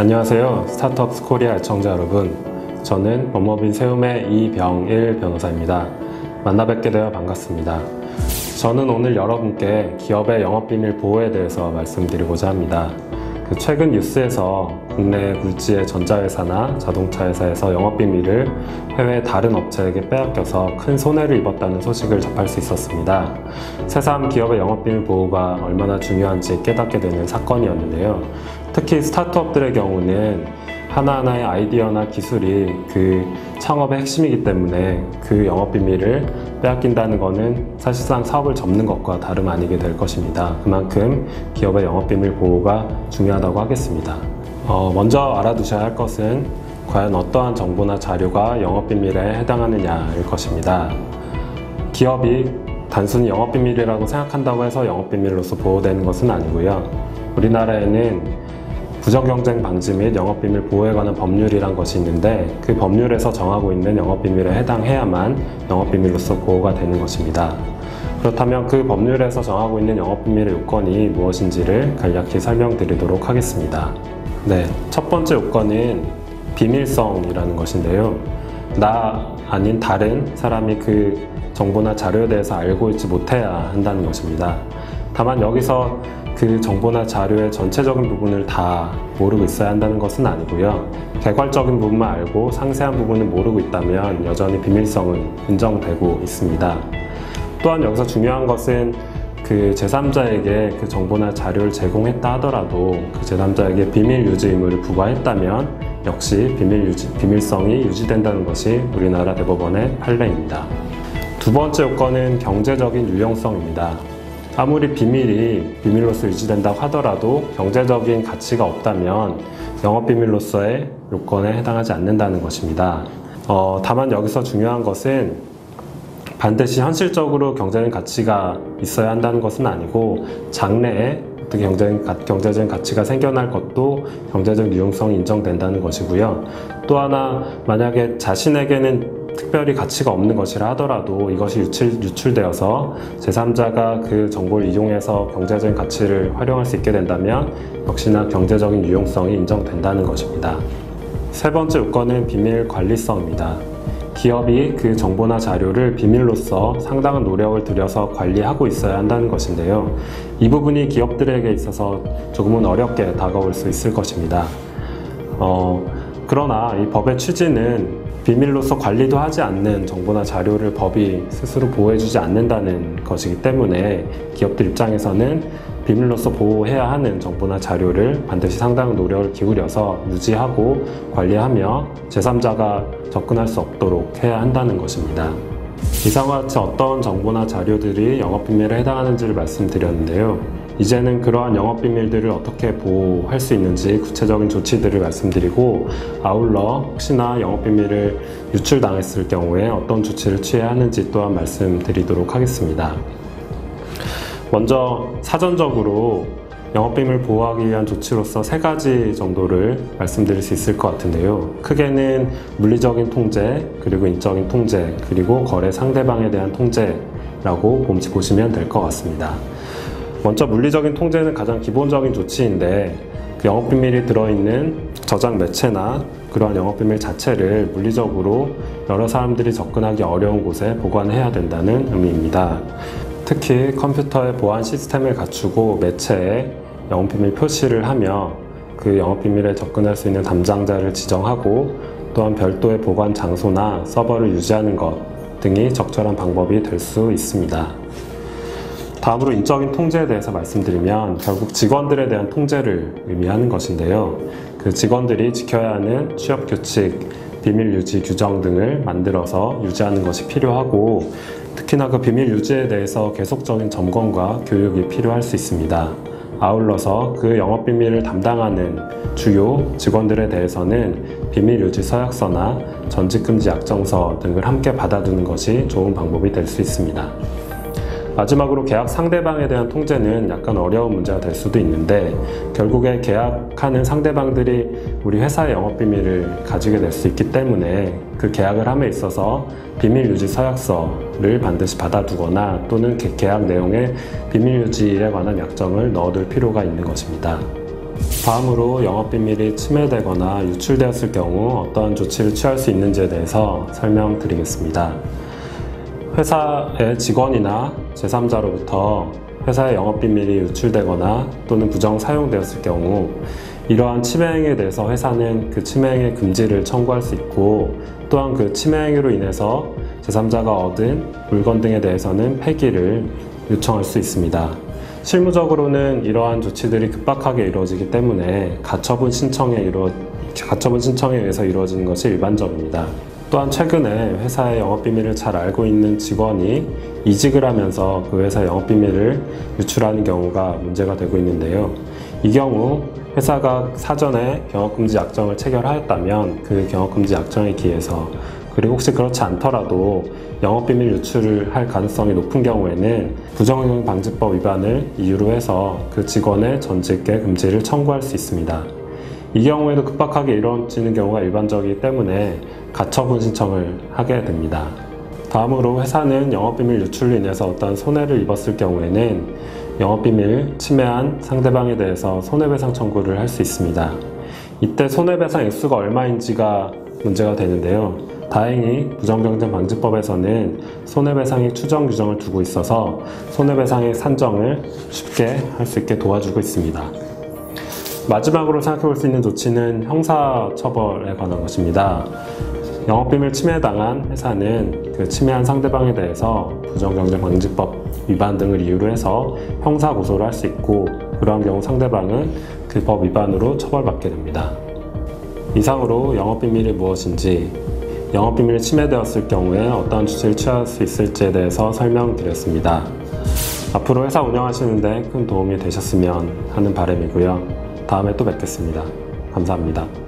안녕하세요. 스타트업스 코리아 애청자 여러분. 저는 법무빈 세움의 이병일 변호사입니다. 만나 뵙게 되어 반갑습니다. 저는 오늘 여러분께 기업의 영업비밀 보호에 대해서 말씀드리고자 합니다. 그 최근 뉴스에서 국내 굴지의 전자회사나 자동차 회사에서 영업비밀을 해외 다른 업체에게 빼앗겨서 큰 손해를 입었다는 소식을 접할 수 있었습니다. 새삼 기업의 영업비밀 보호가 얼마나 중요한지 깨닫게 되는 사건이었는데요. 특히 스타트업들의 경우는 하나하나의 아이디어나 기술이 그 창업의 핵심이기 때문에 그 영업 비밀을 빼앗긴다는 것은 사실상 사업을 접는 것과 다름 아니게 될 것입니다. 그만큼 기업의 영업 비밀 보호가 중요하다고 하겠습니다. 어, 먼저 알아두셔야 할 것은 과연 어떠한 정보나 자료가 영업 비밀에 해당하느냐일 것입니다. 기업이 단순히 영업 비밀이라고 생각한다고 해서 영업 비밀로서 보호되는 것은 아니고요. 우리나라에는 부정 경쟁 방지 및 영업 비밀 보호에 관한 법률이란 것이 있는데 그 법률에서 정하고 있는 영업 비밀에 해당해야만 영업 비밀로서 보호가 되는 것입니다. 그렇다면 그 법률에서 정하고 있는 영업 비밀의 요건이 무엇인지를 간략히 설명드리도록 하겠습니다. 네, 첫 번째 요건은 비밀성이라는 것인데요. 나 아닌 다른 사람이 그 정보나 자료에 대해서 알고 있지 못해야 한다는 것입니다. 다만 여기서 그 정보나 자료의 전체적인 부분을 다 모르고 있어야 한다는 것은 아니고요. 개괄적인 부분만 알고 상세한 부분을 모르고 있다면 여전히 비밀성은 인정되고 있습니다. 또한 여기서 중요한 것은 그 제3자에게 그 정보나 자료를 제공했다 하더라도 그 제3자에게 비밀 유지 의무를 부과했다면 역시 비밀 유지, 비밀성이 유지된다는 것이 우리나라 대법원의 판례입니다. 두 번째 요건은 경제적인 유용성입니다. 아무리 비밀이 비밀로서 유지된다고 하더라도 경제적인 가치가 없다면 영업비밀로서의 요건에 해당하지 않는다는 것입니다. 어, 다만 여기서 중요한 것은 반드시 현실적으로 경제적인 가치가 있어야 한다는 것은 아니고 장래에 어떻게 경제적인, 경제적인 가치가 생겨날 것도 경제적 유용성이 인정된다는 것이고요. 또 하나 만약에 자신에게는 특별히 가치가 없는 것이라 하더라도 이것이 유출, 유출되어서 제3자가 그 정보를 이용해서 경제적인 가치를 활용할 수 있게 된다면 역시나 경제적인 유용성이 인정된다는 것입니다. 세 번째 요건은 비밀 관리성입니다. 기업이 그 정보나 자료를 비밀로서 상당한 노력을 들여서 관리하고 있어야 한다는 것인데요. 이 부분이 기업들에게 있어서 조금은 어렵게 다가올 수 있을 것입니다. 어, 그러나 이 법의 취지는 비밀로서 관리도 하지 않는 정보나 자료를 법이 스스로 보호해주지 않는다는 것이기 때문에 기업들 입장에서는 비밀로서 보호해야 하는 정보나 자료를 반드시 상당한 노력을 기울여서 유지하고 관리하며 제3자가 접근할 수 없도록 해야 한다는 것입니다. 이상과 같이 어떤 정보나 자료들이 영업비밀에 해당하는지를 말씀드렸는데요. 이제는 그러한 영업 비밀들을 어떻게 보호할 수 있는지 구체적인 조치들을 말씀드리고 아울러 혹시나 영업 비밀을 유출당했을 경우에 어떤 조치를 취해야 하는지 또한 말씀드리도록 하겠습니다. 먼저 사전적으로 영업비밀 보호하기 위한 조치로서 세 가지 정도를 말씀드릴 수 있을 것 같은데요. 크게는 물리적인 통제, 그리고 인적인 통제, 그리고 거래 상대방에 대한 통제라고 보시면 될 것 같습니다. 먼저 물리적인 통제는 가장 기본적인 조치인데 그 영업비밀이 들어있는 저장 매체나 그러한 영업비밀 자체를 물리적으로 여러 사람들이 접근하기 어려운 곳에 보관해야 된다는 의미입니다. 특히 컴퓨터의 보안 시스템을 갖추고 매체에 영업비밀 표시를 하며 그 영업비밀에 접근할 수 있는 담당자를 지정하고 또한 별도의 보관 장소나 서버를 유지하는 것 등이 적절한 방법이 될 수 있습니다. 다음으로 인적인 통제에 대해서 말씀드리면 결국 직원들에 대한 통제를 의미하는 것인데요. 그 직원들이 지켜야 하는 취업 규칙, 비밀 유지 규정 등을 만들어서 유지하는 것이 필요하고 특히나 그 비밀 유지에 대해서 계속적인 점검과 교육이 필요할 수 있습니다. 아울러서 그 영업 비밀을 담당하는 주요 직원들에 대해서는 비밀 유지 서약서나 전직 금지 약정서 등을 함께 받아두는 것이 좋은 방법이 될 수 있습니다. 마지막으로 계약 상대방에 대한 통제는 약간 어려운 문제가 될 수도 있는데 결국에 계약하는 상대방들이 우리 회사의 영업 비밀을 가지게 될 수 있기 때문에 그 계약을 함에 있어서 비밀 유지 서약서를 반드시 받아두거나 또는 계약 내용에 비밀 유지에 관한 약정을 넣어둘 필요가 있는 것입니다. 다음으로 영업비밀이 침해되거나 유출되었을 경우 어떠한 조치를 취할 수 있는지에 대해서 설명드리겠습니다. 회사의 직원이나 제3자로부터 회사의 영업비밀이 유출되거나 또는 부정 사용되었을 경우 이러한 침해 행위에 대해서 회사는 그 침해 행위 금지를 청구할 수 있고 또한 그 침해 행위로 인해서 제3자가 얻은 물건 등에 대해서는 폐기를 요청할 수 있습니다. 실무적으로는 이러한 조치들이 급박하게 이루어지기 때문에 가처분 신청에 이루어 가처분 신청에 의해서 이루어지는 것이 일반적입니다. 또한 최근에 회사의 영업비밀을 잘 알고 있는 직원이 이직을 하면서 그 회사의 영업비밀을 유출하는 경우가 문제가 되고 있는데요. 이 경우 회사가 사전에 경업금지 약정을 체결하였다면 그 경업금지 약정에 기해서 그리고 혹시 그렇지 않더라도 영업비밀 유출을 할 가능성이 높은 경우에는 부정행위 방지법 위반을 이유로 해서 그 직원의 전직계 금지를 청구할 수 있습니다. 이 경우에도 급박하게 이루어지는 경우가 일반적이기 때문에 가처분 신청을 하게 됩니다. 다음으로 회사는 영업비밀 유출로 인해서 어떤 손해를 입었을 경우에는 영업비밀 침해한 상대방에 대해서 손해배상 청구를 할 수 있습니다. 이때 손해배상 액수가 얼마인지가 문제가 되는데요. 다행히 부정경쟁방지법에서는 손해배상의 추정 규정을 두고 있어서 손해배상의 산정을 쉽게 할 수 있게 도와주고 있습니다. 마지막으로 생각해 볼 수 있는 조치는 형사처벌에 관한 것입니다. 영업비밀 침해당한 회사는 그 침해한 상대방에 대해서 부정경쟁방지법 위반 등을 이유로 해서 형사 고소를 할 수 있고 그러한 경우 상대방은 그 법 위반으로 처벌받게 됩니다. 이상으로 영업비밀이 무엇인지, 영업비밀이 침해되었을 경우에 어떠한 조치를 취할 수 있을지에 대해서 설명드렸습니다. 앞으로 회사 운영하시는데 큰 도움이 되셨으면 하는 바람이고요. 다음에 또 뵙겠습니다. 감사합니다.